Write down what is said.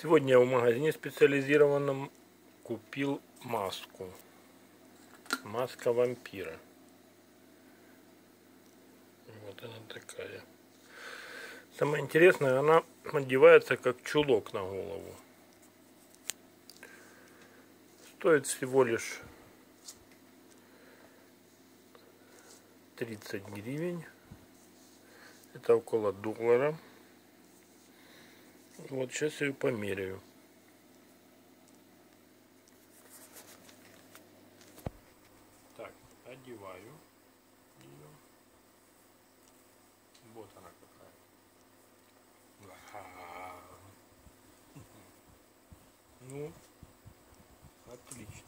Сегодня я в магазине специализированном купил маску. Маска вампира. Вот она такая. Самое интересное, она одевается как чулок на голову. Стоит всего лишь 30 гривен. Это около доллара. Вот сейчас я ее померяю. Так, одеваю ее. Вот она какая. Ну, отлично.